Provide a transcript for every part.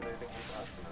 building his arsenal.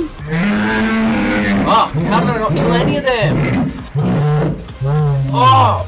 Oh, how did I not kill any of them? Oh!